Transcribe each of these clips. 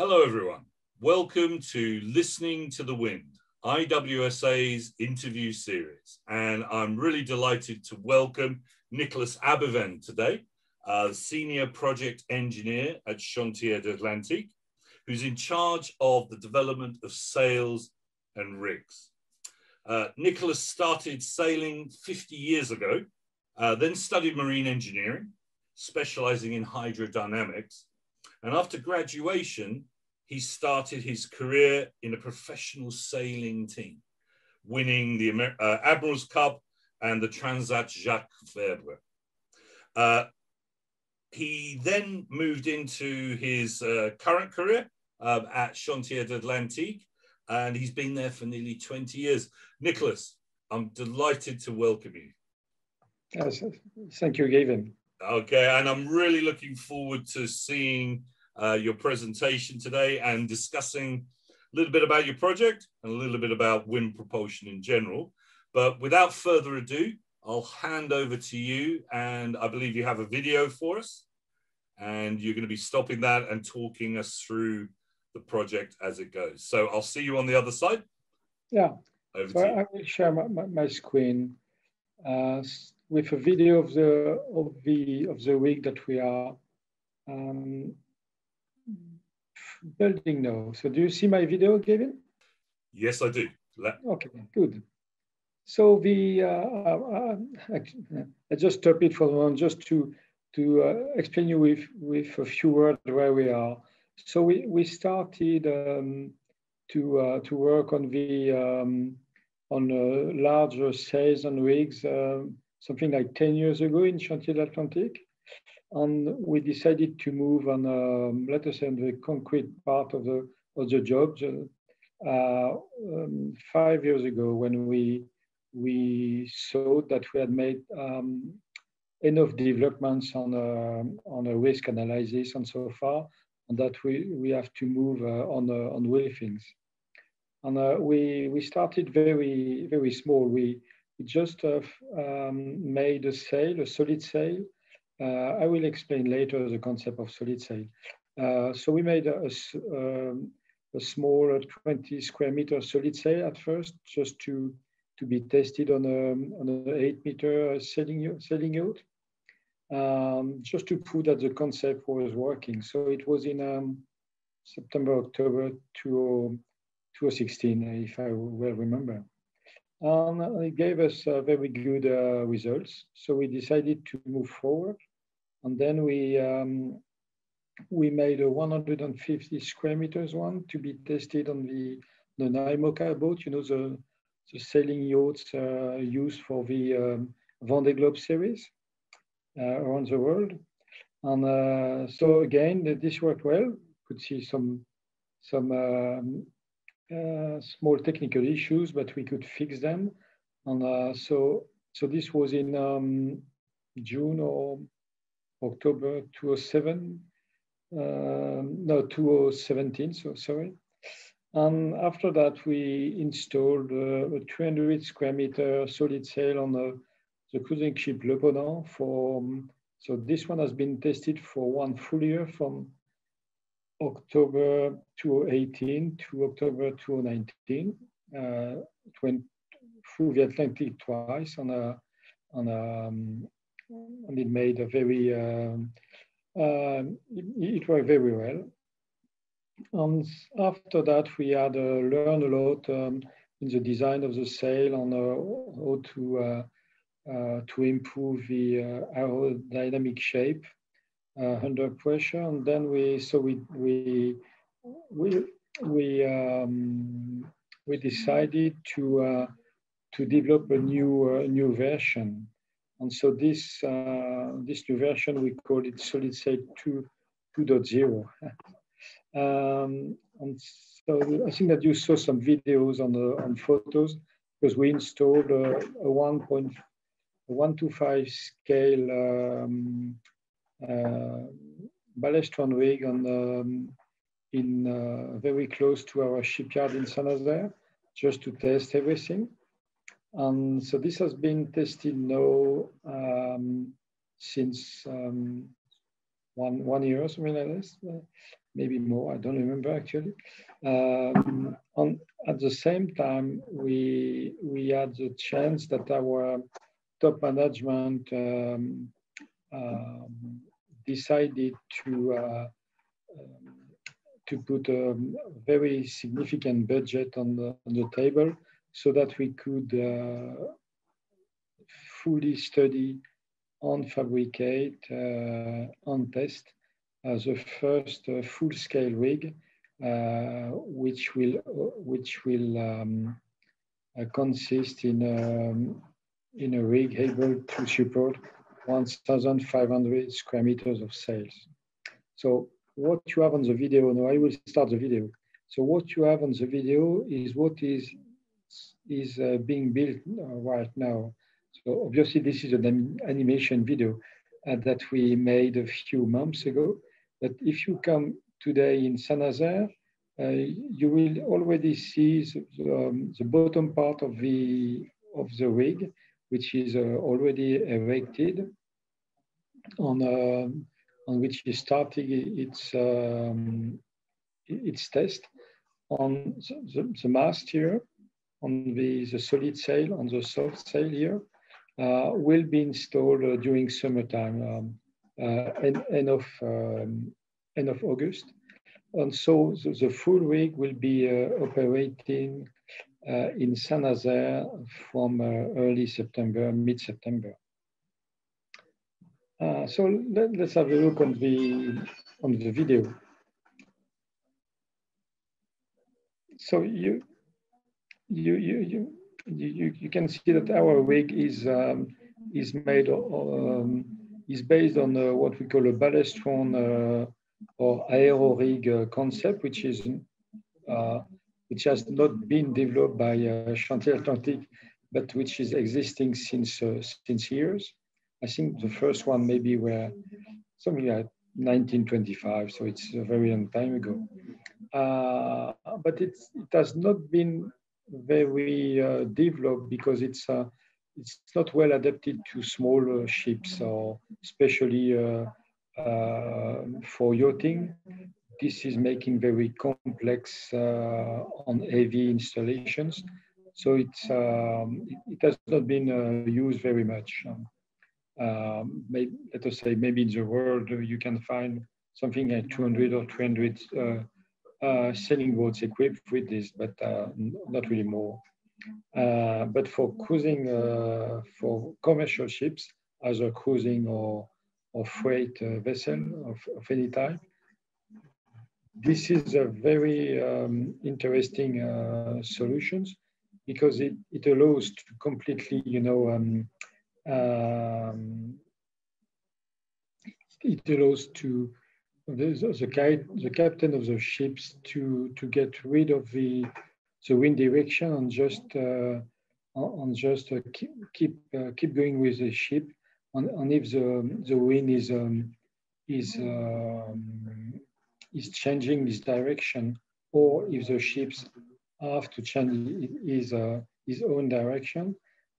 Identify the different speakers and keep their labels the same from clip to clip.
Speaker 1: Hello, everyone. Welcome to Listening to the Wind, IWSA's interview series. And I'm really delighted to welcome Nicolas Abiven today, uh, Senior Project Engineer at Chantier d'Atlantique, who's in charge of the development of sails and rigs. Uh, Nicolas started sailing 50 years ago, uh, then studied marine engineering, specializing in hydrodynamics, and after graduation, he started his career in a professional sailing team, winning the Amer uh, Admiral's Cup and the Transat Jacques Vabre. Uh, he then moved into his uh, current career um, at Chantier d'Atlantique, and he's been there for nearly 20 years. Nicolas, I'm delighted to welcome you.
Speaker 2: Yes, thank you, Gavin.
Speaker 1: Okay, and I'm really looking forward to seeing uh, your presentation today and discussing a little bit about your project and a little bit about wind propulsion in general. But without further ado, I'll hand over to you. And I believe you have a video for us. And you're going to be stopping that and talking us through the project as it goes. So I'll see you on the other side.
Speaker 2: Yeah. Over so I will share my, my, my screen. Uh, with a video of the of the of the week that we are um, building now. So do you see my video, Gavin?
Speaker 1: Yes, I do.
Speaker 2: Okay, good. So the uh, uh, I just stop it for a moment just to to uh, explain you with with a few words where we are. So we we started um, to uh, to work on the um, on uh, larger sails and rigs something like 10 years ago in Chantier d'Atlantique. And we decided to move on, um, let us say, on the concrete part of the, of the job uh, um, five years ago when we, we saw that we had made um, enough developments on a, on a risk analysis and so far, and that we, we have to move uh, on, uh, on wheel things. And uh, we, we started very, very small. We, we just um, made a sale, a solid sail. Uh, I will explain later the concept of solid sail. Uh, so we made a, a, um, a, small uh, 20 square meter solid sail at first, just to, to be tested on, a, on an eight meter sailing, sailing yacht, um, just to prove that the concept was working. So it was in um, September, October 2016, if I well remember and it gave us uh, very good uh, results. So we decided to move forward, and then we um, we made a 150 square meters one to be tested on the the IMOCA boat. You know the the sailing yachts uh, used for the um, Vendée Globe series uh, around the world. And uh, so again, this worked well. Could see some some um, uh, small technical issues, but we could fix them. And uh, so, so this was in um, June or October 2007, uh, no, 2017, so sorry. And after that, we installed uh, a 300 square meter solid sail on the, the cruising ship Le for, um, so this one has been tested for one full year from October 2018 to October 2019, uh, went through the Atlantic twice on a, on a, um, and it made a very, um, uh, it, it, worked very well. And after that, we had uh, learned a lot um, in the design of the sail on uh, how to, uh, uh, to improve the aerodynamic shape under pressure. And then we, so we, we, we, we, um, we decided to, to develop a new, uh, new version. And so this, uh, this new version, we call it Solid Sail 2, 2.0. um, and so I think that you saw some videos on, the, on photos because we installed a, a 1.125 scale um, uh, rig on um, in uh, very close to our shipyard in San Jose just to test everything. And so this has been tested now um, since um, one one year, or something like this. maybe more, I don't remember actually. Um, on, at the same time, we, we had the chance that our top management um, um, decided to, uh, um, to put a very significant budget on the, on the table so that we could uh, fully study on fabricate, uh, on test the first uh, full-scale rig, which will which will um, consist in um, in a rig able to support 1,500 square meters of sails. So what you have on the video, now I will start the video. So what you have on the video is what is is uh, being built right now. So obviously this is an animation video uh, that we made a few months ago. But if you come today in Saint-Nazaire, uh, you will already see the, um, the, bottom part of the of the rig, which is uh, already erected, on uh, on which is starting its um, its test on the, the, mast here, on the, the solid sail, on the soft sail here, uh, will be installed uh, during summertime, um, uh, end, end, of, um, end of August. And so the, the full rig will be operating in Saint-Nazaire from early September, mid-September. Uh, so let, us have a look on the on the video. So you you you you you, can see that our rig is um, is made um, is based on uh, what we call a Balestron uh, or aero rig uh, concept, which is uh, which has not been developed by uh, Chantier Atlantique, but which is existing since uh, since years. I think the first one maybe were something like 1925, so it's a very long time ago. but it's, it has not been very uh, developed because it's uh, it's not well adapted to small ships or especially uh, uh, for yachting. This is making very complex uh, on heavy installations. So it's, um, it, has not been used very much. Um, um, let us say maybe in the world you can find something like 200 or 300 uh, sailing boats equipped with this, but uh, not really more. Uh, but for cruising, uh, for commercial ships, either cruising or, or freight uh, vessel of, of, any type, this is a very um, interesting uh, solutions because it, it allows to completely, you know, um, um, it allows to the, the, the captain of the ships to, to get rid of the, the wind direction and just uh, just uh, keep keep, uh, keep going with the ship. And, and if the, the wind is um, is um, is changing its direction or if the ships have to change his, uh, his own direction,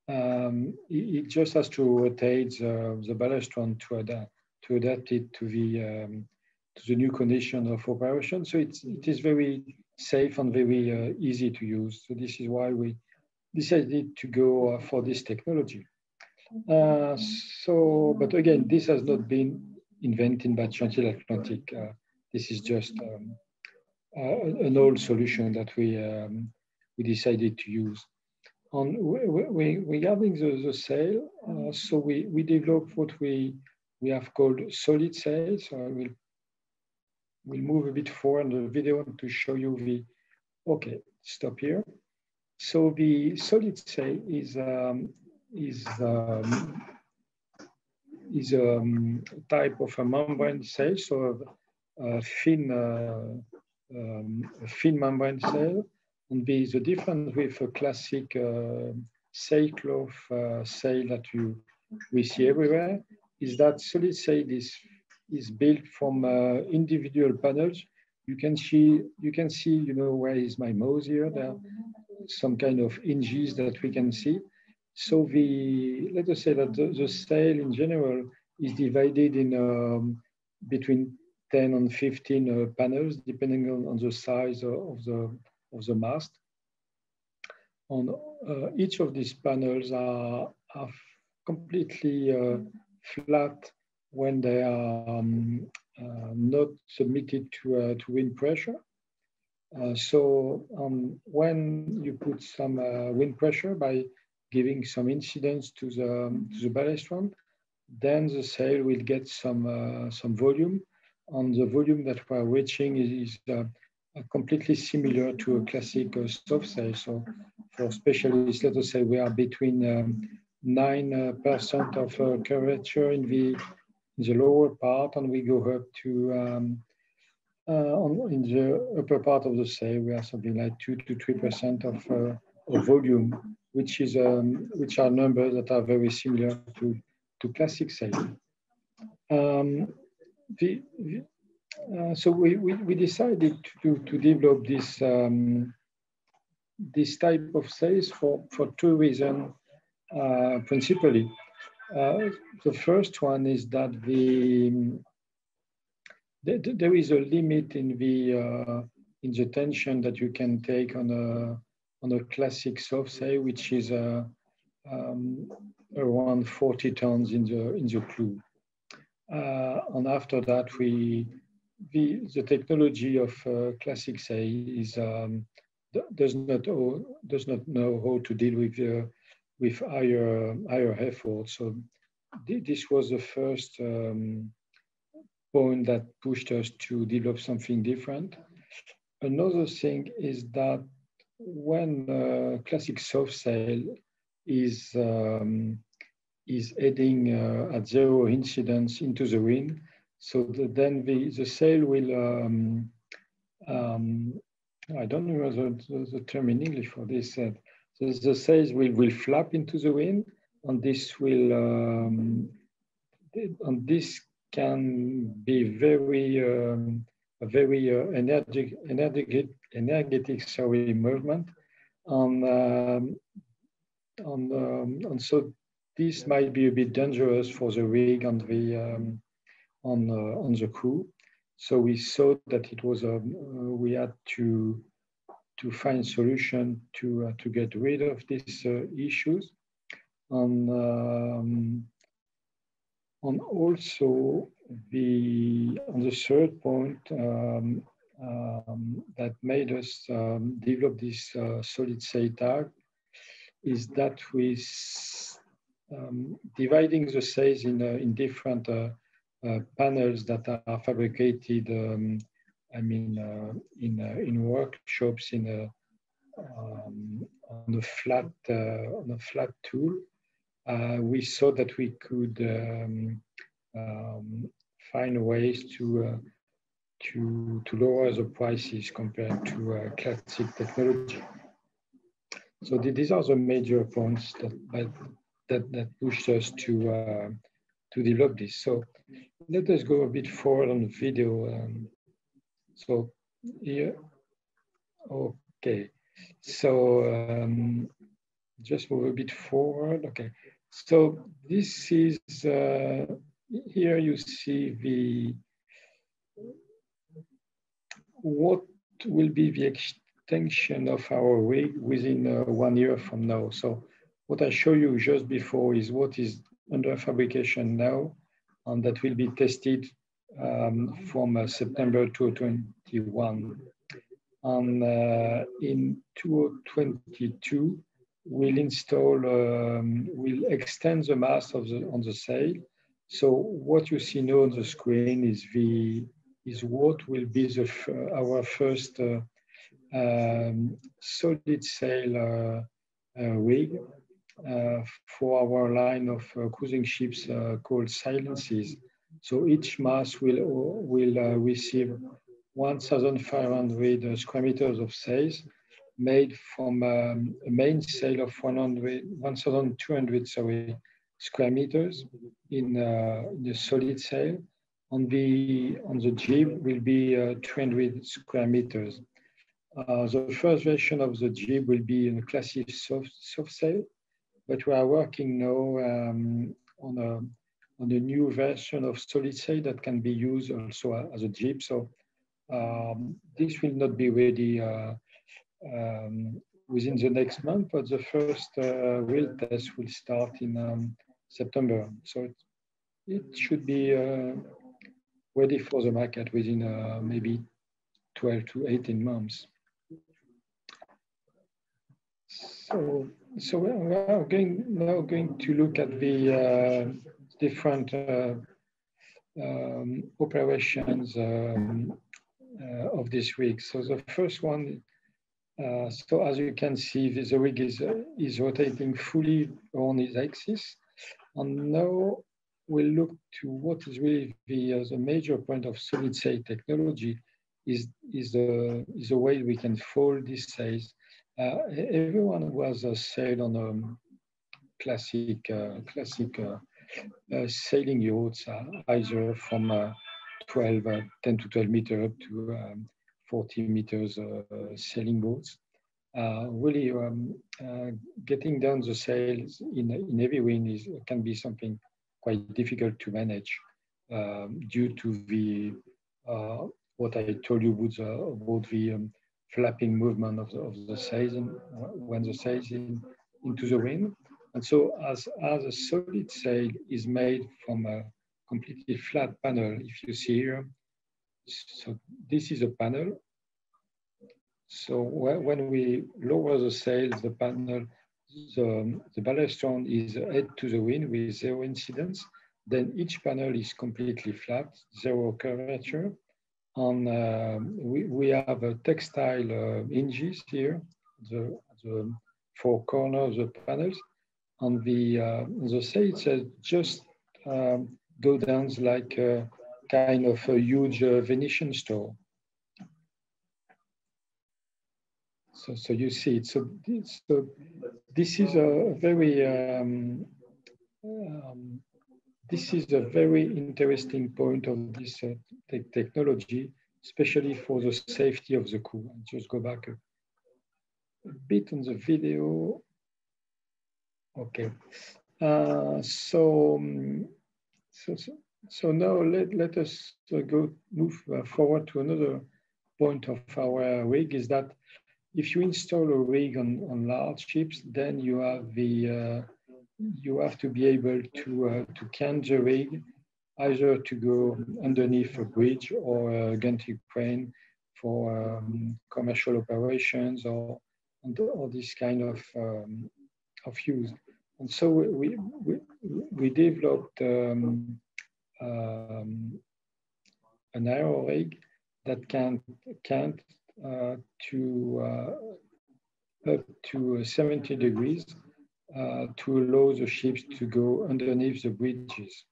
Speaker 2: um, it, just has to rotate the, the Balestron to adapt, to adapt it to the, um, to the new condition of operation. So it's, it is very safe and very uh, easy to use. So this is why we decided to go uh, for this technology. Uh, so, but again, this has not been invented by Chantier Atlantique. Uh, this is just um, uh, an old solution that we um, we decided to use. On we, we, regarding the, the sail, uh, so we, we developed what we we have called solid sail. So I will we'll move a bit forward in the video to show you the, okay, stop here. So the solid sail is, um, is, um, is a um, type of a membrane cell, so a thin, uh, um, a thin membrane cell. And the, the difference with a classic uh, sailcloth uh, sail that you we see everywhere is that solid sail is is built from uh, individual panels. You can see, you can see, you know, where is my mouse here? There are some kind of hinges that we can see. So the, let us say that the, sail in general is divided in um, between 10 and 15 uh, panels, depending on, on, the size of the, of the mast. On uh, each of these panels are, are completely uh, flat when they are um, uh, not submitted to, uh, to wind pressure. Uh, so um, when you put some wind pressure by giving some incidence to the, um, to the ballast then the sail will get some, uh, some volume. And the volume that we're reaching is, is uh, completely similar to a classic uh, soft sail. So for specialists, let us say we are between 9% um, of curvature in the, the lower part, and we go up to um, uh, on, in the upper part of the sail, we have something like two to three percent of, uh, of volume, which is um, which are numbers that are very similar to to classic sail. Um, uh, so we, we, we, decided to, to develop this um, this type of sails for, for two reasons uh, principally. Uh, the first one is that the, the, there is a limit in the uh, in the tension that you can take on a on a classic soft sail, which is uh, um, around 40 tons in the in the clew. Uh, and after that, we the the technology of uh, classic sail is um, does not does not know how to deal with uh, with higher higher effort. So th this was the first um, point that pushed us to develop something different. Another thing is that when uh, classic soft sail is um, is heading uh, at zero incidence into the wind. So the, then the, the sail will, um, um, I don't know the, the, term in English for this, uh, the, the sails will, will flap into the wind and this will, um, and this can be very, um, a very uh, energetic, energetic, energetic sorry, movement. And um, and, um, and so this might be a bit dangerous for the rig and the um, on uh, on the crew. So we saw that it was um, uh, we had to to find solution to uh, to get rid of these uh, issues, and um, also the on the third point um, um, that made us um, develop this uh, solid sail tag is that with um, dividing the cells in, uh, in different uh, uh, panels that are fabricated, um, I mean, uh, in, uh, in workshops in a, um, on a flat on a flat tool, we saw that we could um, um, find ways to to to lower the prices compared to classic technology. So these are the major points that that, that pushed us to uh, to develop this. So let us go a bit forward on the video. Um, so here, okay. So um, just move a bit forward. Okay. So this is uh, here you see the what will be the extension of our rig within uh, one year from now. So what I show you just before is what is under fabrication now, and that will be tested um, from uh, September 2021. And uh, in 2022, we'll install, um, we'll extend the mast of the, on the sail. So what you see now on the screen is the is what will be the our first uh, um, solid sail uh, uh, rig uh, for our line of cruising ships called Silenseas. So each mast will, will receive 1,500 square meters of sails made from um, a main sail of 1,200 sorry, square meters in, uh, the solid sail. On the, on the jib will be uh, 200 square meters. Uh, the first version of the jib will be in a classic soft, soft sail, but we are working now um, on, a, on a new version of solid sail that can be used also as a jeep. So um, this will not be ready uh, um, within the next month, but the first uh, real test will start in um, September. So it, it should be uh, ready for the market within uh, maybe 12 to 18 months. So, so we're going now going to look at the uh, different uh, um, operations um, uh, of this rig. So the first one, uh, so as you can see, the rig is, is rotating fully on its axis. And now we'll look to what is really the, the major point of solid sail technology is, is, the, is the way we can fold these sails. Uh, everyone was uh, sailed on a classic, uh, classic sailing yachts, either from 12, 10 to 12 meter to um, 40 meters sailing boats. really um, getting down the sails in, in heavy wind is, can be something quite difficult to manage um, due to the uh, what I told you about the, about the um, flapping movement of the, of the sails when the sails in, into the wind. And so as, as a solid sail is made from a completely flat panel, if you see here, so this is a panel. So when we lower the sail, the panel the, the ballast is head to the wind with zero incidence. Then each panel is completely flat, zero curvature. And uh, we, we have a textile uh, hinges here, the, the four corners of the panels. And the, uh, the sails just um, go down like a kind of a huge uh, Venetian store. So, so you see it. So, so this is a very um, um, this is a very interesting point of this uh, te technology, especially for the safety of the crew. I'll just go back a, a bit on the video. Okay, uh, so, um, so, so so now let, let us uh, go move uh, forward to another point of our rig is that if you install a rig on, on large ships, then you have the uh, you have to be able to uh, to can the rig either to go underneath a bridge or a gantry crane for um, commercial operations or or this kind of um, of use. And so we we, we developed um, um, an aero rig that can can uh, to uh, up to 70 degrees uh, to allow the ships to go underneath the bridges.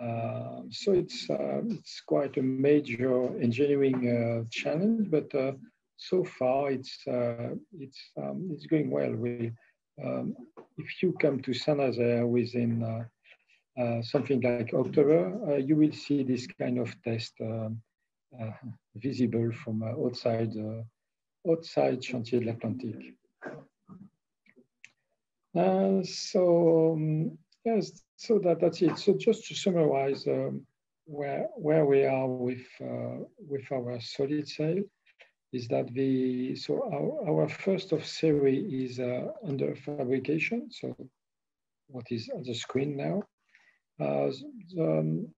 Speaker 2: Uh, so it's uh, it's quite a major engineering uh, challenge, but so far it's it's um, it's going well. We, um, if you come to Saint-Nazaire within something like October, you will see this kind of test um, uh, visible from uh, outside, uh, outside Chantiers de l'Atlantique. so um, yes, so that, that's it. So just to summarize um, where, where we are with, with our solid sail, is that the so our, our first of series is uh, under fabrication. So what is on the screen now? Uh, the, um,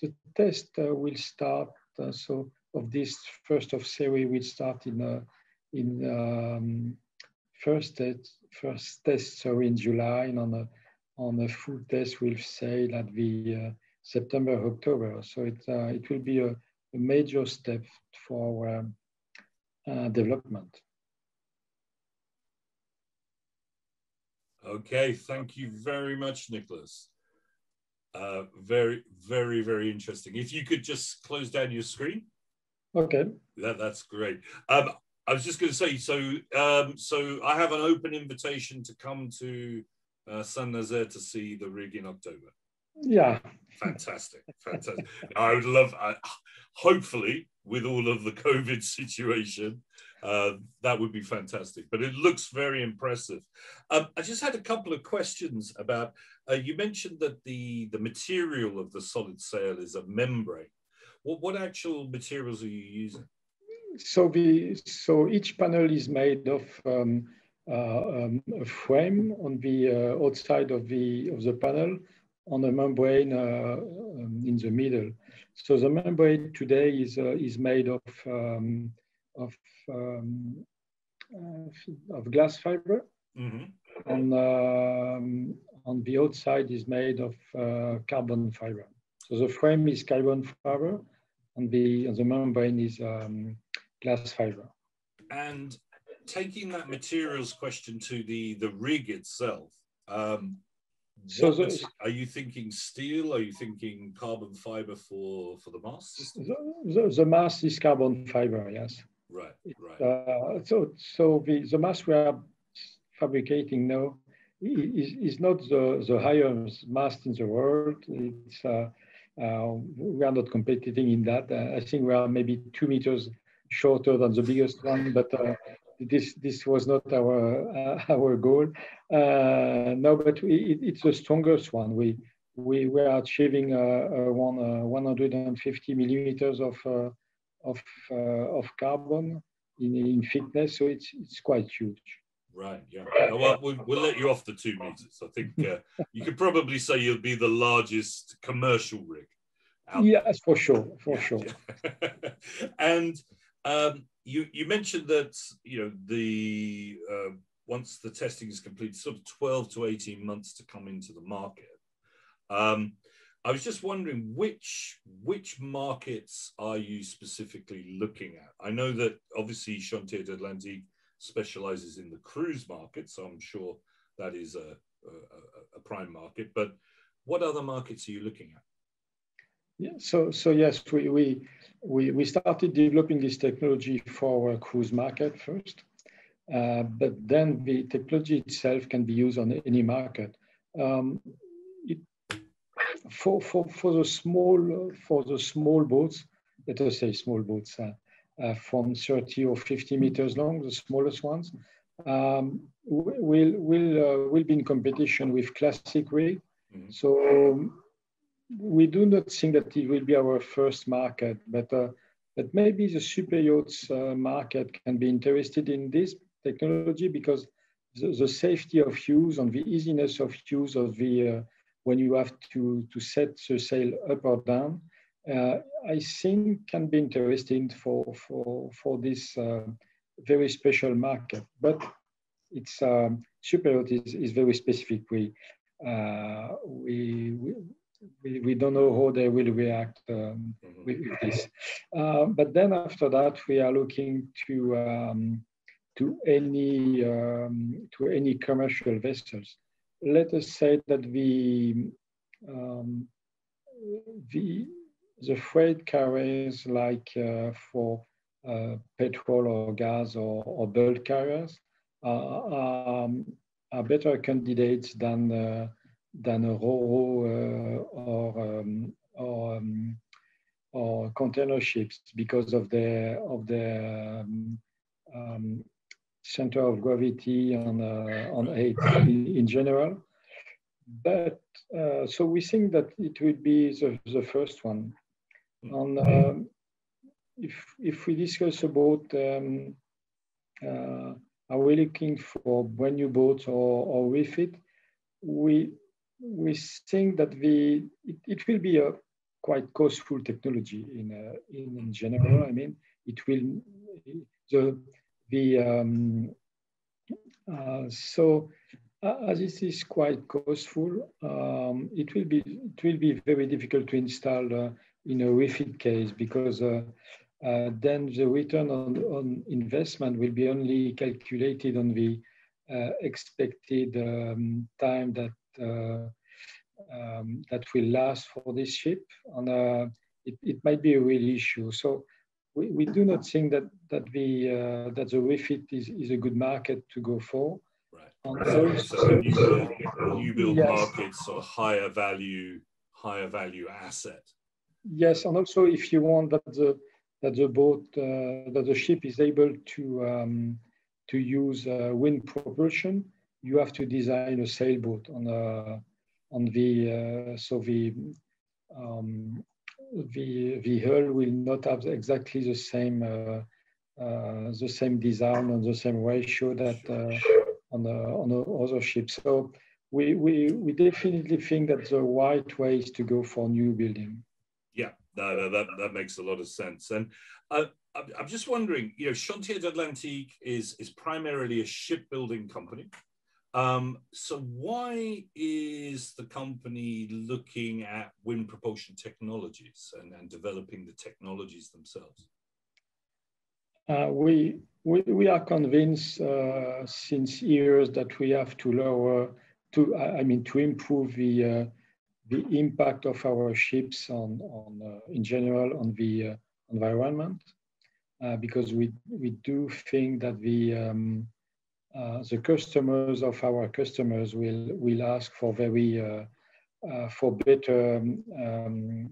Speaker 2: the, test uh, will start uh, so of this first of series will start in uh, in um, first test, first test so in July and on a on a full test we'll say that the uh, September October. So it it will be a, a major step for uh, development.
Speaker 1: Okay, thank you very much, Nicolas. Uh, very, very, very interesting. If you could just close down your screen.
Speaker 2: Okay.
Speaker 1: That, that's great. Um, I was just going to say, so um, so I have an open invitation to come to uh, Saint Nazaire to see the rig in October.
Speaker 2: Yeah.
Speaker 1: Fantastic, fantastic. I would love, uh, hopefully, with all of the COVID situation, uh, that would be fantastic. But it looks very impressive. Um, I just had a couple of questions about. Uh, you mentioned that the the material of the solid sail is a membrane. What what actual materials are you using?
Speaker 2: So the so each panel is made of um, uh, um, a frame on the uh, outside of the of the panel on a membrane uh, um, in the middle. So the membrane today is is made of um, of um, of glass fiber. Mm -hmm. And um, on the outside is made of uh, carbon fiber. So the frame is carbon fiber, and the and the membrane is um, glass fiber.
Speaker 1: And taking that materials question to the the rig itself, um, so the, are you thinking steel? Are you thinking carbon fiber for for the mast?
Speaker 2: The, the, the mast is carbon fiber, yes.
Speaker 1: Right, right.
Speaker 2: Uh, so so the, the mast we are fabricating now is, is not the, the highest mast in the world. It's uh, uh, we are not competing in that. Uh, I think we are maybe two meters shorter than the biggest one, but uh, this this was not our uh, our goal. Uh, no, but we, it, it's the strongest one. We we were achieving one 150 millimeters of of of carbon in, in thickness, so it's it's quite huge.
Speaker 1: Right. Yeah. Well, we'll, we'll let you off the two meters. I think uh, you could probably say you'll be the largest commercial rig.
Speaker 2: yes, for sure. For yeah, sure.
Speaker 1: Yeah. and um, you you mentioned that you know the uh, once the testing is complete, sort of twelve to eighteen months to come into the market. Um, I was just wondering which which markets are you specifically looking at? I know that obviously Chantier d'Atlantique specializes in the cruise market, so I'm sure that is a, a, a, prime market. But what other markets are you looking at?
Speaker 2: Yeah, so so yes, we we we, we started developing this technology for cruise market first, uh, but then the technology itself can be used on any market. Um, it, for for for the small for the small boats, let us say small boats. Uh, uh, from 30 or 50 meters long, the smallest ones, um, will will uh, will be in competition with classic rig. Mm-hmm. So um, we do not think that it will be our first market, but uh, but maybe the super yachts uh, market can be interested in this technology because the, the, safety of use and the easiness of use of the uh, when you have to to set the sail up or down uh, I think can be interesting for, for, for this uh, very special market. But it's um, Superyacht is, is very specific. We, uh, we, we, we, don't know how they will react um, mm-hmm. with, with, this. Uh, but then after that, we are looking to um, to any um, to any commercial vessels. Let us say that the um, the the freight carriers like uh, for uh, petrol or gas or, or bulk carriers are, um, are better candidates than uh, than a ro or um, or um, or container ships because of the of the um, um, center of gravity on uh, on eight in, in, general. But uh, so we think that it will be the, the first one. And um, if if we discuss about um, uh, are we looking for brand new boats or, or refit, we we think that the it, it will be a quite costful technology in uh, in, in general. I mean, it will the the um, uh, so uh, as it is quite costful, um, it will be it will be very difficult to install uh, in a refit case because uh, uh, then the return on, on investment will be only calculated on the uh, expected um, time that um, that will last for this ship, and uh, it, it might be a real issue. So we, we do not think that that the uh, that the refit is, is a good market to go for.
Speaker 1: Right. So, so new build, new build yes. markets or higher value higher value asset
Speaker 2: Yes, and also if you want that the that the boat uh, that the ship is able to um, to use uh, wind propulsion, you have to design a sailboat on a on the uh, so the um, the the hull will not have exactly the same uh, uh, the same design and the same ratio that uh, on the on the other ships. So we we we definitely think that the right way is to go for new building.
Speaker 1: Yeah, no, no, that that makes a lot of sense. And uh, I'm just wondering, you know, Chantier d'Atlantique is is primarily a shipbuilding company. Um, so why is the company looking at wind propulsion technologies and, and developing the technologies themselves?
Speaker 2: Uh, we, we, we are convinced uh, since years that we have to lower, to I mean, to improve the uh, the impact of our ships on, on uh, in general on the uh, environment, uh, because we we do think that the um, uh, the customers of our customers will will ask for very uh, uh, for better um,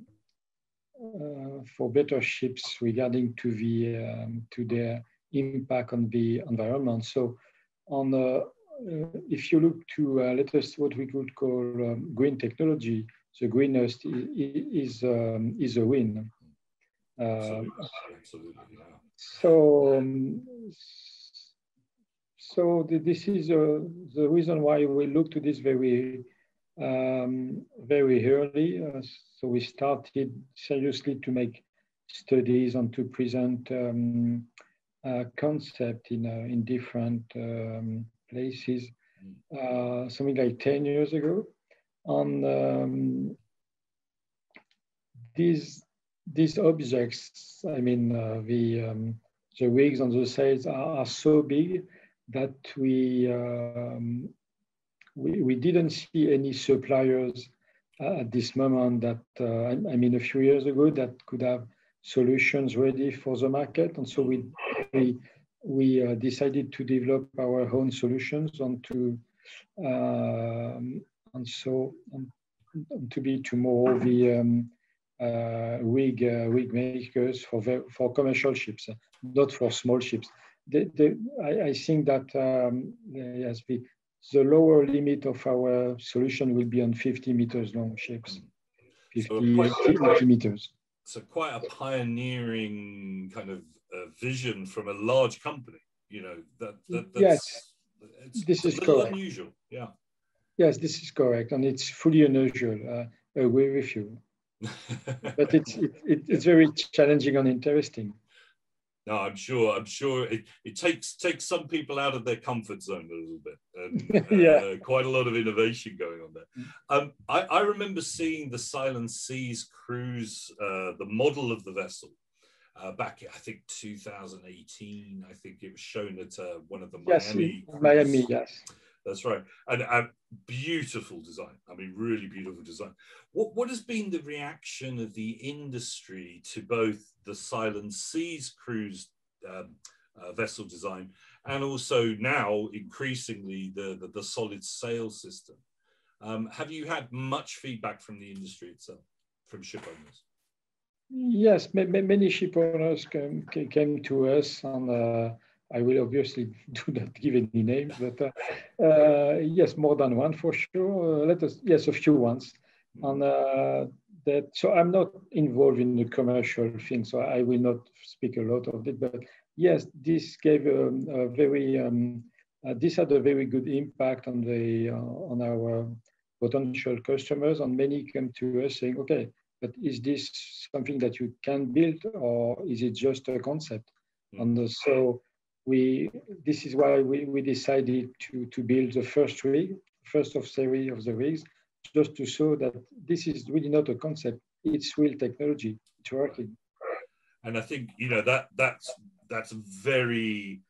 Speaker 2: for better ships regarding to the um, to their impact on the environment. So, on if you look to let us what we could call um, green technology, the greenest is is, um, is a win. Uh, so, um, so the, this is uh, the reason why we look to this very, um, very early. Uh, so we started seriously to make studies and to present um, concept in uh, in different um, places. Uh, something like 10 years ago. And um, these these objects, I mean, uh, the um, the rigs and the sails are, are so big that we, um, we, we didn't see any suppliers at this moment that, uh, I, I, mean, a few years ago that could have solutions ready for the market. And so we, we, we uh, decided to develop our own solutions and to, um, and so and, to be tomorrow the um, uh, rig, uh, rig makers for, for commercial ships, not for small ships the, the, I, I, think that um, yes, the, the lower limit of our solution will be on 50 meters long ships, 50, so quite, 80 meters.
Speaker 1: So quite a pioneering kind of uh, vision from a large company, you know, that, that
Speaker 2: yes, this is correct.
Speaker 1: unusual, yeah.
Speaker 2: Yes, this is correct, and it's fully unusual. Uh, agree with you. but it's it, it, it's very challenging and interesting.
Speaker 1: No, I'm sure. I'm sure it, it takes takes some people out of their comfort zone a little bit, and yeah. uh, quite a lot of innovation going on there. Mm. Um, I, I remember seeing the Silenseas cruise, uh, the model of the vessel, uh, back I think 2018. I think it was shown at uh, one of the Miami.
Speaker 2: Yes, Miami, yes.
Speaker 1: That's right, and, a beautiful design. I mean, really beautiful design. What what has been the reaction of the industry to both the Silenseas cruise um, uh, vessel design and also now increasingly the the, the solid sail system? Um, have you had much feedback from the industry itself, from ship owners?
Speaker 2: Yes, many ship owners came, came to us and. Uh, I will obviously do not give any names, but uh, uh, yes, more than one for sure. Uh, let us, yes, a few ones. And uh, that, so I'm not involved in the commercial thing, so I will not speak a lot of it. But yes, this gave um, a very, um, uh, this had a very good impact on the uh, on our potential customers, and many came to us saying, okay, but is this something that you can build, or is it just a concept? Mm. And so we this is why we, we decided to, to build the first rig, first of series of the rigs, just to show that this is really not a concept, it's real technology, it's working.
Speaker 1: And I think, you know, that that's that's very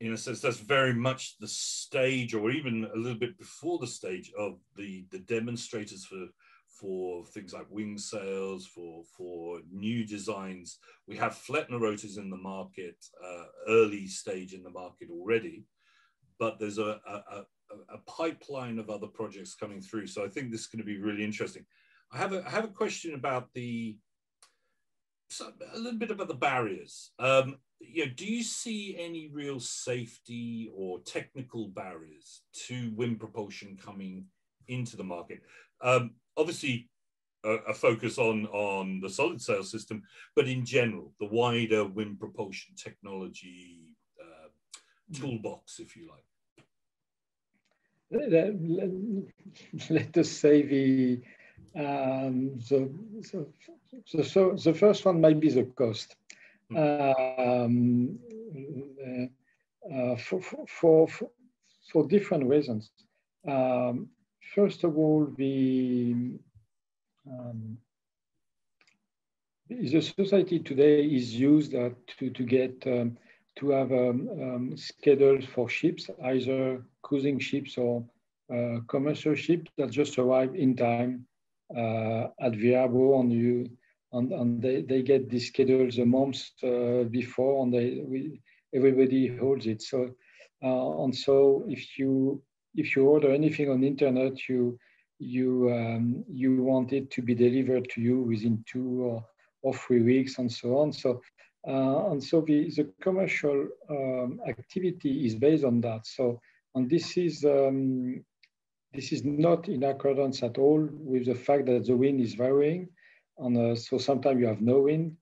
Speaker 1: in a sense that's very much the stage or even a little bit before the stage of the the demonstrators for for things like wing sails, for, for new designs. We have Flettner rotors in the market, uh, early stage in the market already, but there's a, a, a, pipeline of other projects coming through. So I think this is going to be really interesting. I have a, I have a question about the, so a little bit about the barriers. Um, you know, do you see any real safety or technical barriers to wind propulsion coming into the market? Um, obviously, a, a, focus on on the solid sail system, but in general, the wider wind propulsion technology uh, toolbox, if you like.
Speaker 2: Let, us say the um, the, the, the, the, first one might be the cost. Hmm. Um, uh, uh, for, for, for, for, different reasons. Um, first of all, the, um, the society today is used uh, to, to get um, to have um, um, schedules for ships, either cruising ships or uh, commercial ships that just arrive in time uh, at Viabo and you and, and they, they get these schedules a month uh, before and they we, everybody holds it. So uh, and so if you if you order anything on the internet you you um, you want it to be delivered to you within two or, or three weeks and so on. So uh, and so the, the commercial um, activity is based on that so and this is um, this is not in accordance at all with the fact that the wind is varying. And uh, so sometimes you have no wind,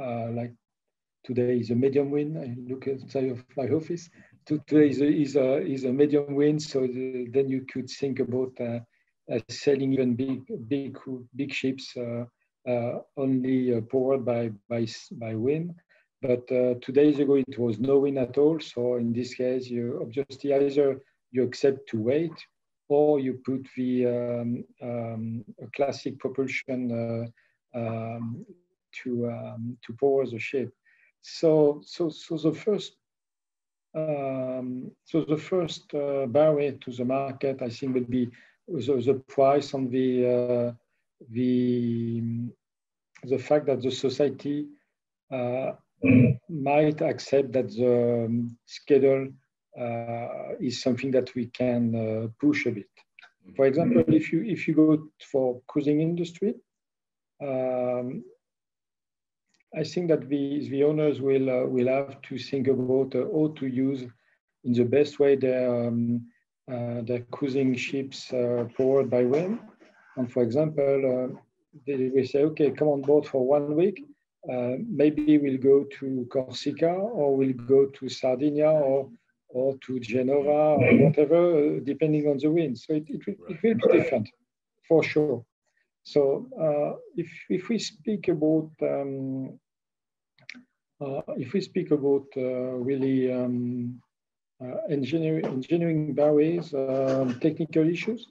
Speaker 2: uh, like today is a medium wind. I look outside of my office. Today is a, is a, is a medium wind. So the, then you could think about uh, uh selling even big, big, big ships uh, uh, only powered by, by, by wind. But two days ago, it was no wind at all. So in this case, you obviously either you accept to wait or you put the um, um, classic propulsion uh, um, to um, to power the ship. So so so the first um, so the first uh, barrier to the market, I think, would be the, the price on the uh, the the fact that the society uh, might accept that the um, schedule uh, is something that we can uh, push a bit. For example, if you if you go for cruising industry, um, I think that the, the owners will uh, will have to think about uh, how to use in the best way their um, uh, their cruising ships powered by wind. And for example, they will say, okay, come on board for one week. maybe we'll go to Corsica or we'll go to Sardinia or or to Genova or whatever, depending on the wind. So it, it, will, it will be different for sure. So uh, if, if we speak about um, uh, if we speak about uh, really um, uh, engineering, engineering barriers, um, technical issues,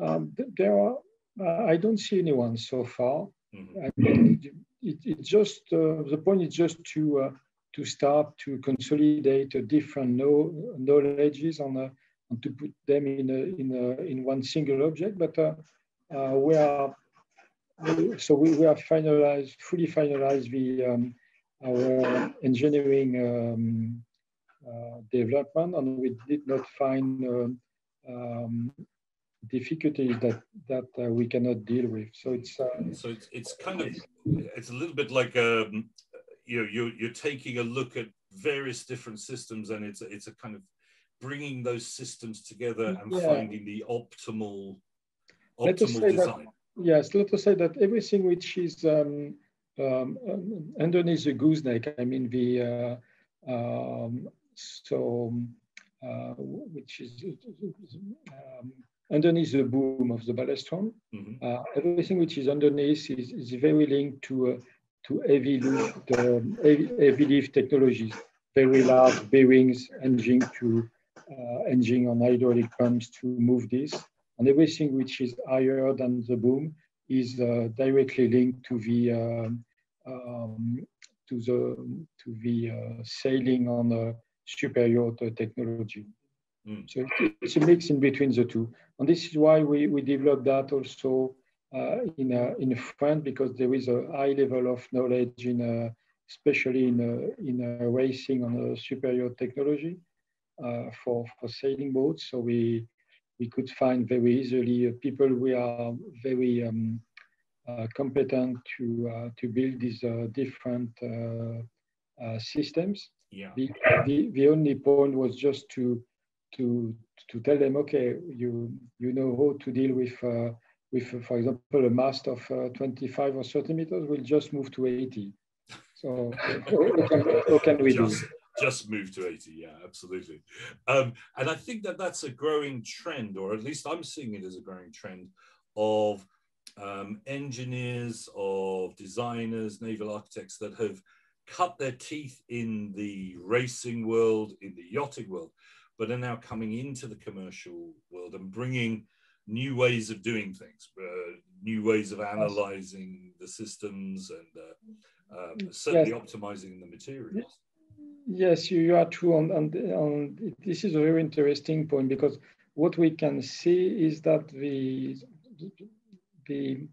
Speaker 2: um, there are uh, I don't see anyone so far. Mm-hmm. I mean, it, it, just uh, the point is just to to start to consolidate different know, knowledges on a, and to put them in a, in a, in one single object. But uh, uh, we are so we, we have finalized fully finalized the um, our engineering um, uh, development, and we did not find um, um difficulties that that uh, we cannot deal with. So it's uh,
Speaker 1: so it's, it's kind of it's a little bit like um, you know you're, you're taking a look at various different systems and it's a, it's a kind of bringing those systems together and yeah. finding the optimal optimal design
Speaker 2: that, yes let us say that everything which is um, um, um underneath the gooseneck i mean the uh, um, so uh, which is um, underneath the boom of the Balestron mm-hmm. uh, everything which is underneath is, is very linked to uh, to heavy lift, um, heavy lift technologies, very large bearings, engine to uh, engine on hydraulic pumps to move this. And everything which is higher than the boom is uh, directly linked to the um, um, to the to the uh, sailing on a superior technology. Mm. So it's a mix in between the two. And this is why we, we developed that also uh, in, a, in France because there is a high level of knowledge in a, especially in a, in a racing on a superior technology uh, for, for sailing boats. So we, we could find very easily uh, people who are very um, uh, competent to uh, to build these different systems.
Speaker 1: Yeah.
Speaker 2: The, the, the only point was just to to to tell them, okay, you you know how to deal with uh, with, for example, a mast of uh, 25 or 30 meters, we'll just move to 80. So what can, what can we
Speaker 1: just,
Speaker 2: do?
Speaker 1: Just move to 80, yeah, absolutely. Um, and I think that that's a growing trend, or at least I'm seeing it as a growing trend of um, engineers, of designers, naval architects that have cut their teeth in the racing world, in the yachting world, but are now coming into the commercial world and bringing new ways of doing things, uh, new ways of analyzing the systems and uh, um, certainly yes. optimizing the materials.
Speaker 2: Yes, you are true. On, on, on, this is a very interesting point because what we can see is that the, the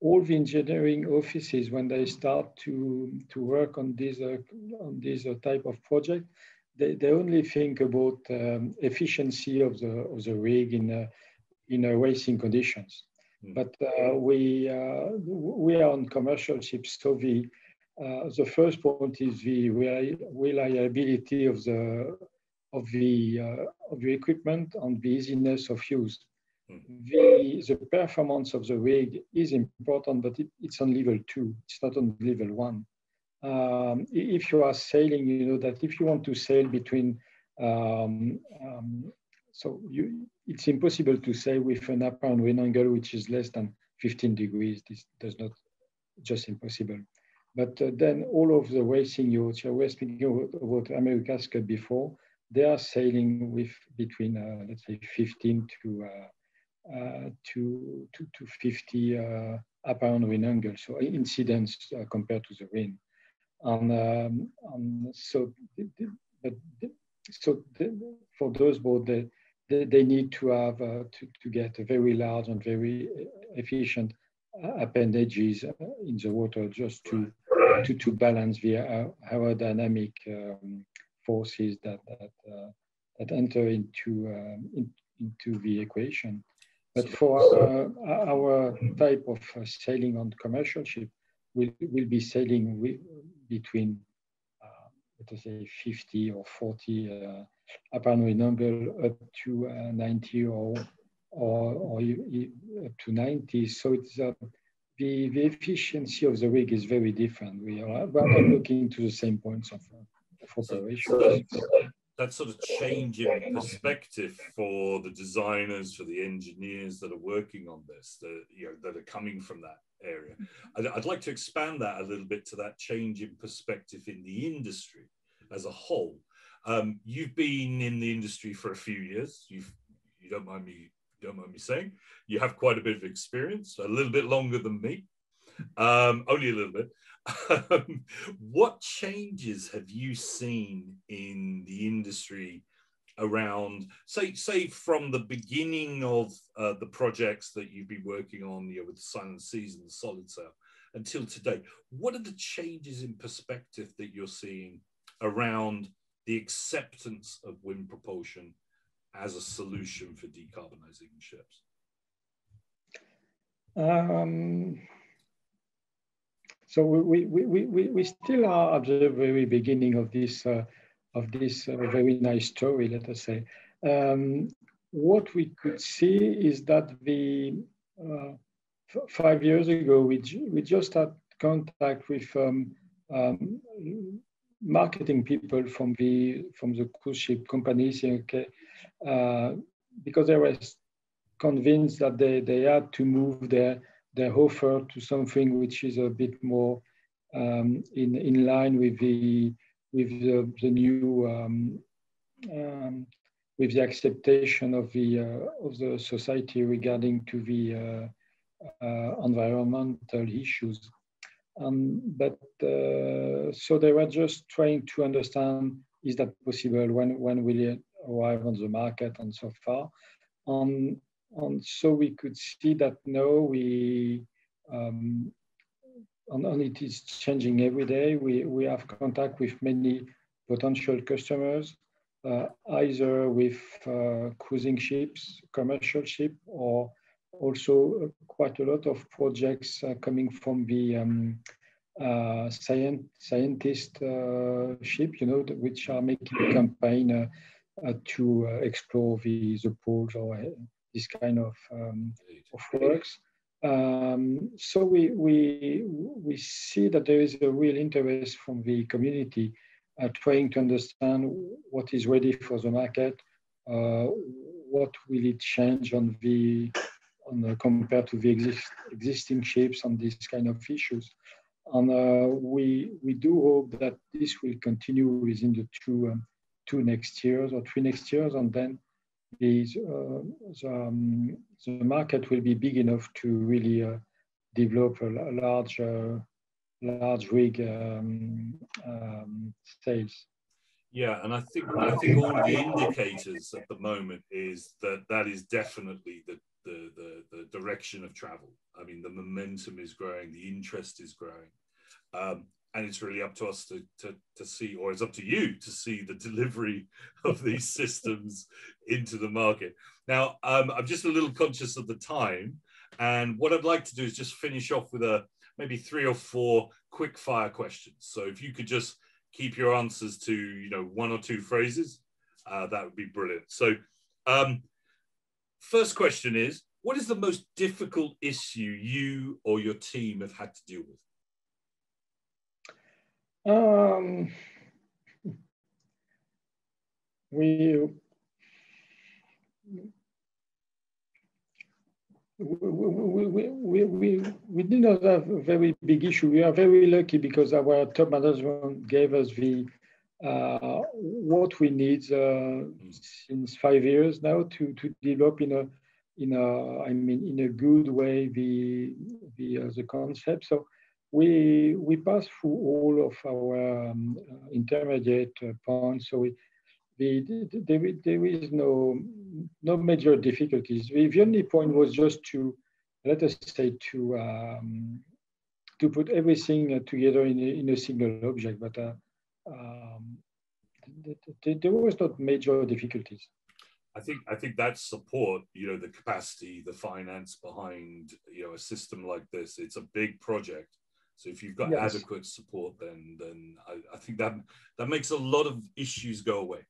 Speaker 2: all the engineering offices, when they start to, to work on this, uh, on this uh, type of project, they, they only think about um, efficiency of the, of the rig in, uh, in racing conditions. Mm. But uh, we, uh, we are on commercial ships, so the, uh, the first point is the reliability of the, of the, of the equipment and the easiness of use the, the performance of the rig is important, but it, it's on level two. It's not on level one. Um, if you are sailing, you know that if you want to sail between, um, um, so you, it's impossible to sail with an apparent wind angle which is less than 15 degrees. This does not, just impossible. But uh, then all of the racing yachts, I was speaking about, America's Cup before, they are sailing with between, uh, let's say, 15 to uh, uh, to, to, to 50 uh, apparent wind angle, so incidence uh, compared to the wind. And, um, so, but so for those boats, they, they, they, need to have uh, to, to get a very large and very efficient appendages in the water just to to, to balance the aerodynamic um, forces that that, uh, that enter into um, in, into the equation. But for uh, our type of uh, sailing on commercial ship, we'll, we'll be sailing with, between, uh, let us say, 50 or 40 uh, apparent number up to uh, 90 or, or, or up to 90. So it's uh, the, the efficiency of the rig is very different. We are, we're not looking to the same points of, of operation. So,
Speaker 1: that sort of change in perspective for the designers, for the engineers that are working on this, that you know that are coming from that area. I'd, I'd, like to expand that a little bit to that change in perspective in the industry as a whole. Um, you've been in the industry for a few years. You've you don't mind me don't mind me saying you have quite a bit of experience, a little bit longer than me, um, only a little bit. Um, what changes have you seen in the industry around, say, say from the beginning of uh, the projects that you've been working on, you know, with the Silenseas and the Solid Sail until today? What are the changes in perspective that you're seeing around the acceptance of wind propulsion as a solution for decarbonizing ships?
Speaker 2: Um, so we, we, we, we, we still are at the very beginning of this, uh, of this uh, very nice story, let us say. Um, what we could see is that the uh, five years ago, we, we just had contact with um, um, marketing people from the from the cruise ship companies, okay, uh, because they were convinced that they, they had to move their their offer to something which is a bit more um, in, in line with the, with the, the new, um, um, with the acceptation of the, uh, of the society regarding to the uh, uh, environmental issues. Um, but uh, so they were just trying to understand, is that possible? When, when will it arrive on the market and so far? Um, and so we could see that now we, um, and, and, it is changing every day. We, we have contact with many potential customers, uh, either with uh, cruising ships, commercial ship, or, also quite a lot of projects coming from the um, uh, science, scientist uh, ship, you know, which are making a campaign uh, uh to uh, explore the, the poles or uh, this kind of, um, of works. Um, so we, we, we see that there is a real interest from the community trying to understand what is ready for the market, what will it change on the on, compared to the exist, existing ships on these kind of issues. And uh, we, we do hope that this will continue within the two, um, two next years or three next years. And then these, uh, the, um, the market will be big enough to really uh, develop a, a large, uh, large rig um, um, sales.
Speaker 1: Yeah, and I think I think all the indicators at the moment is that that is definitely the the, the, the direction of travel. I mean, the momentum is growing, the interest is growing. Um, and it's really up to us to, to, to see, or it's up to you to see the delivery of these systems into the market. Now, um, I'm just a little conscious of the time. And what I'd like to do is just finish off with a maybe three or four quick fire questions. So if you could just keep your answers to, you know, one or two phrases, uh, that would be brilliant. So um, first question is, what is the most difficult issue you or your team have had to deal with?
Speaker 2: Um, we, we, we, we, we, did not have a very big issue. We are very lucky because our top management gave us the uh, what we need uh, since five years now to, to develop in a in a I mean in a good way the the uh, the concept. So we we pass through all of our um, intermediate points. So we, the, there, there is no no major difficulties. The, only point was just to let us say to um, to put everything together in a, in a single object, but uh, um, there was not major difficulties.
Speaker 1: I think I think that support, you know, the capacity, the finance behind, you know, a system like this. It's a big project, so if you've got yes. adequate support, then then I, I, think that that makes a lot of issues go away.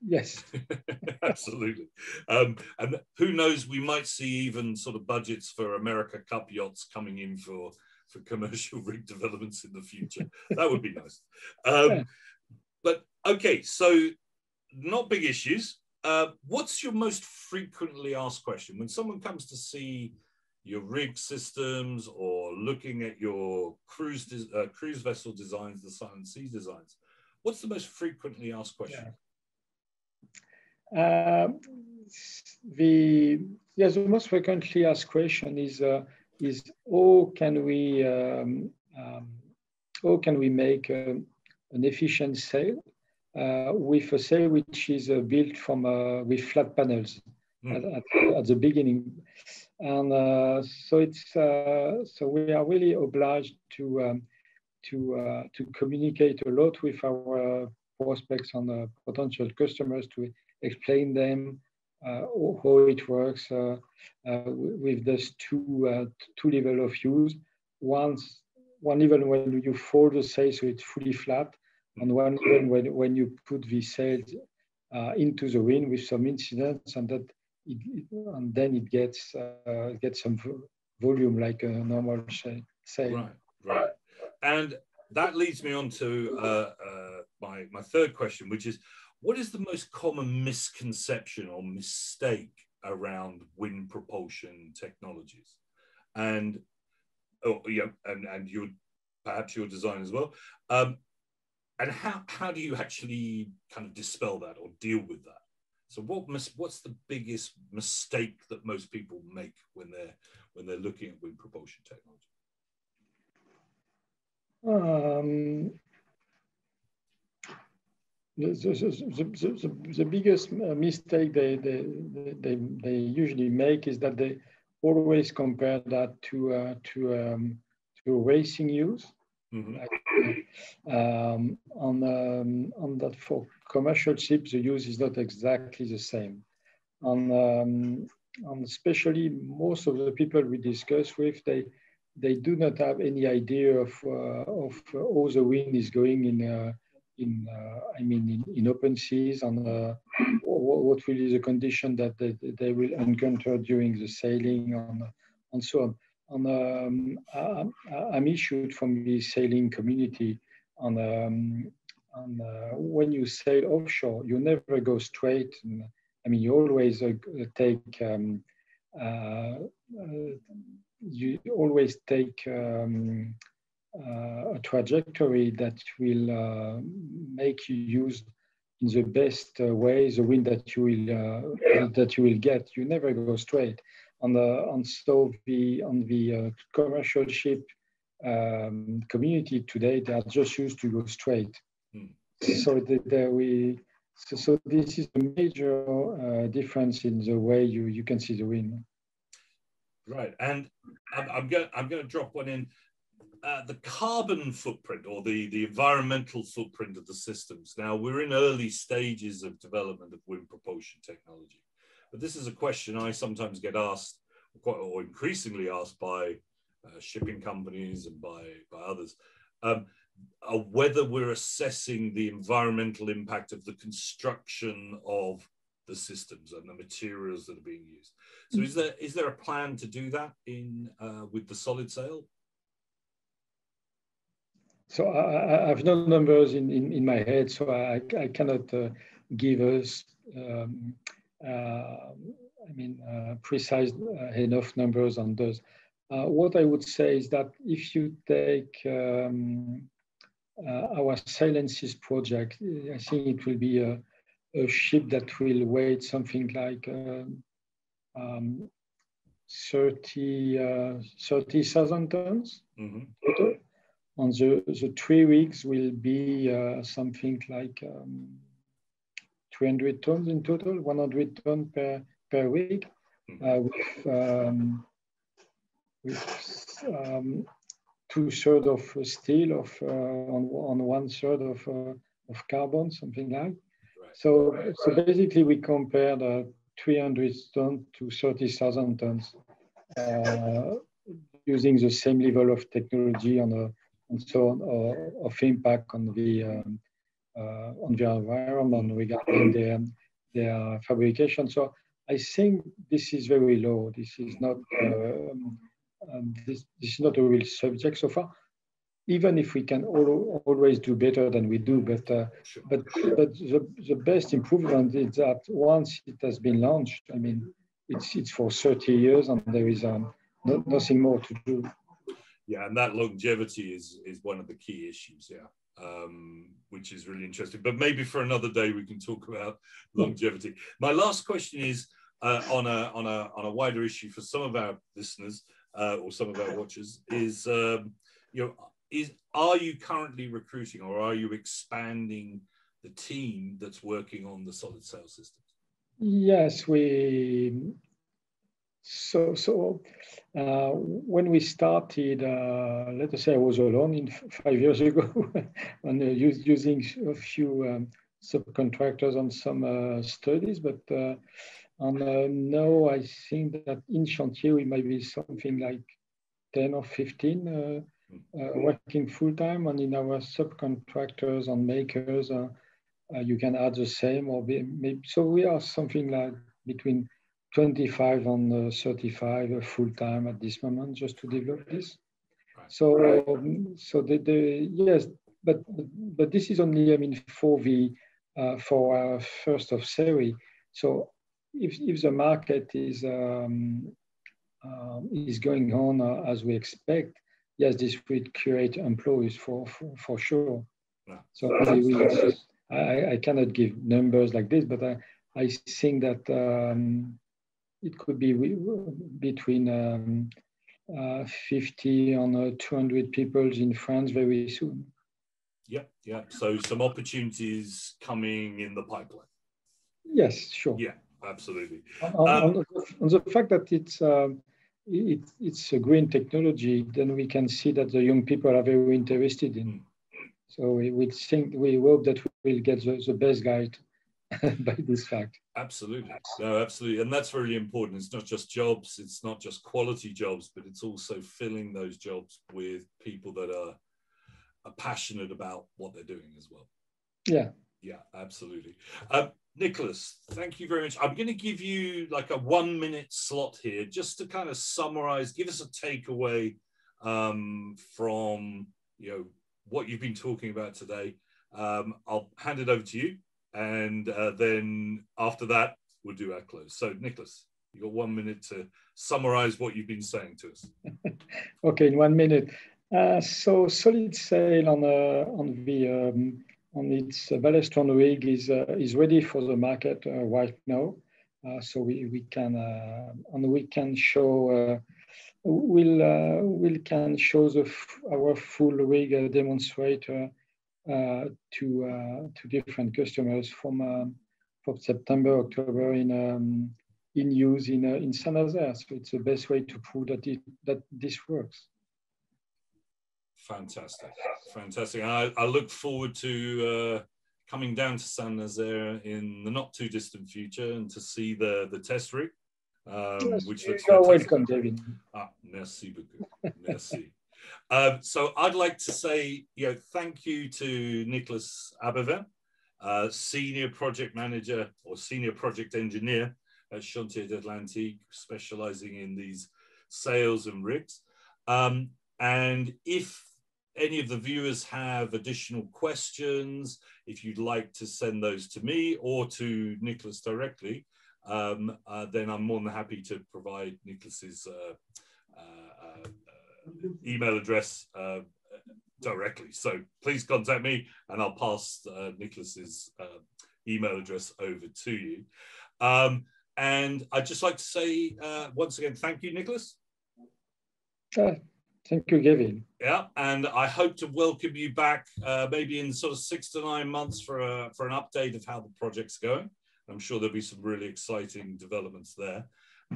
Speaker 2: Yes,
Speaker 1: absolutely. Um, and who knows, we might see even sort of budgets for America Cup yachts coming in for for commercial rig developments in the future. That would be nice. Um, yeah. But okay, so not big issues. Uh, what's your most frequently asked question when someone comes to see your rig systems or looking at your cruise uh, cruise vessel designs, the Silent Sea designs? What's the most frequently asked question?
Speaker 2: Yeah. Uh, the yes, the most frequently asked question is uh, is how can we um, um, how can we make um, an efficient sail uh, with a sail which is uh, built from uh, with flat panels mm. at, at, at, the beginning, and uh, so it's uh, so we are really obliged to um, to uh, to communicate a lot with our prospects and potential customers to explain them how it works with this two two level of use. Once one even when you fold the sail so it's fully flat, and one when, when you put the sails uh, into the wind with some incidents and that it, and then it gets uh, gets some volume like a normal sail.
Speaker 1: Right, right. And that leads me on to uh, uh, my, my third question, which is what is the most common misconception or mistake around wind propulsion technologies? And oh, yeah, and, and your perhaps your design as well. Um, and how, how do you actually kind of dispel that or deal with that? So what mis- what's the biggest mistake that most people make when they're when they're looking at wind propulsion technology?
Speaker 2: Um, the, the, the, the, biggest uh, mistake they, they, they, they usually make is that they always compare that to, uh, to, um, to racing use. Mm-hmm. Um, on, um, on that for commercial ships, the use is not exactly the same. And um, and especially most of the people we discuss with, they they do not have any idea of uh, of how the wind is going in uh, in uh, I mean in, in open seas and uh, what will be the condition that they, they will encounter during the sailing and, and so on. And um, I, I'm issued from the sailing community and, um, and uh, when you sail offshore, you never go straight. I mean, you always uh, take um, uh, uh you always take um, uh, a trajectory that will uh, make you use in the best way the wind that you will that you will get. You never go straight. On the on so the on the commercial ship um, community today, they are just used to go straight. So that we so, so, this is a major uh, difference in the way you, you can see the wind.
Speaker 1: Right, and I'm, I'm going I'm going to drop one in. Uh, the carbon footprint or the, the environmental footprint of the systems. Now, we're in early stages of development of wind propulsion technology, but this is a question I sometimes get asked, quite, or increasingly asked by uh, shipping companies and by, by others, um, uh, whether we're assessing the environmental impact of the construction of the systems and the materials that are being used. So, is there is there a plan to do that in uh, with the solid sail?
Speaker 2: So I, I, have no numbers in, in, in my head, so I, I cannot uh, give us, um, uh, I mean, uh, precise uh, enough numbers on those. Uh, what I would say is that if you take um, our Silenseas project, I think it will be a, a ship that will weigh something like um, 30,000 30, tons. Mm -hmm on the, the three weeks will be uh, something like um, 300 tons in total, 100 tons per, per week, hmm. uh, with, um, with um, two thirds of steel of uh, on, on one third of, uh, of carbon, something like. Right. So, so basically we compare the 300 tons to 30,000 tons uh, using the same level of technology on a and so on, uh, of impact on the um, uh, on the environment regarding their their fabrication. So I think this is very low. This is not um, um, this, this is not a real subject so far. Even if we can all, always do better than we do, but uh, but but the, the best improvement is that once it has been launched, I mean, it's it's for 30 years and there is um, no, nothing more to do
Speaker 1: yeah, and that longevity is is one of the key issues. Yeah, um, which is really interesting. But maybe for another day we can talk about longevity. My last question is uh, on a on a on a wider issue for some of our listeners uh, or some of our watchers is um, you know is are you currently recruiting or are you expanding the team that's working on the solid sail systems?
Speaker 2: Yes, we so, so uh, when we started, uh, let us say I was alone in five years ago, and uh, using a few um, subcontractors on some uh, studies, but uh, and uh, now I think that in Chantier we might be something like 10 or 15 uh, uh, mm-hmm. working full time, and in our subcontractors and makers, uh, you can add the same or be, maybe, so we are something like between 25 on 35 full time at this moment just to develop this. So, um, so the, the yes, but but this is only I mean for the uh, for our first of series. So if if the market is um, uh, is going on uh, as we expect, yes, this will create employees for for, for sure. Yeah. So I, I, I cannot give numbers like this, but I I think that. Um, it could be between um, uh, 50 and uh, 200 people in France very soon.
Speaker 1: Yeah, yeah. So some opportunities coming in the pipeline.
Speaker 2: Yes, sure.
Speaker 1: Yeah, absolutely.
Speaker 2: On, um, on, the, on the, fact that it's uh, it, it's a green technology, then we can see that the young people are very interested in. So we, we think we hope that we will get the, the best guide by this fact.
Speaker 1: Absolutely. No, absolutely. And that's really important. It's not just jobs, it's not just quality jobs, but it's also filling those jobs with people that are, are passionate about what they're doing as well.
Speaker 2: Yeah.
Speaker 1: Yeah, absolutely. Um, Nicolas, thank you very much. I'm going to give you like a one minute slot here just to kind of summarize, give us a takeaway um, from you know what you've been talking about today. Um, I'll hand it over to you, and uh, then after that we'll do our close. So, Nicolas, you've got one minute to summarize what you've been saying to us.
Speaker 2: okay, in one minute. Uh, so, solid sail on uh, on the um, on its uh, Balestron rig is uh, is ready for the market uh, right now. Uh, so we we can and we can show we'll uh, we'll can show the our full rig uh, demonstrator uh, to uh, to different customers from um, from September October in um, in use in in Saint Nazaire. So it's the best way to prove that it that this works.
Speaker 1: Fantastic, fantastic. I, I look forward to coming down to Saint Nazaire in the not too distant future and to see the the test rig um, yes, which looks
Speaker 2: you're welcome, David.
Speaker 1: Ah, merci beaucoup. Merci. um, so I'd like to say, you know, thank you to Nicolas Abiven, uh, senior project manager or senior project engineer at Chantier d'Atlantique, specializing in these sails and rigs. Um, and if any of the viewers have additional questions, if you'd like to send those to me or to Nicolas directly, um, uh, then I'm more than happy to provide Nicolas's uh, uh, uh email address uh, directly. So please contact me and I'll pass Nicolas's email address over to you. Um, and I'd just like to say once again, thank you, Nicolas.
Speaker 2: Thank you, Gavin.
Speaker 1: Yeah, and I hope to welcome you back uh, maybe in sort of six to nine months for a, for an update of how the project's going. I'm sure there'll be some really exciting developments there.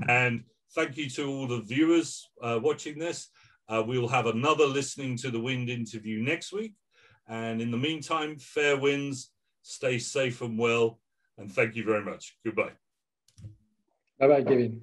Speaker 1: And thank you to all the viewers uh, watching this. Uh, we will have another listening to the wind interview next week. And in the meantime, fair winds, stay safe and well. And thank you very much. Goodbye.
Speaker 2: Bye bye, Kevin.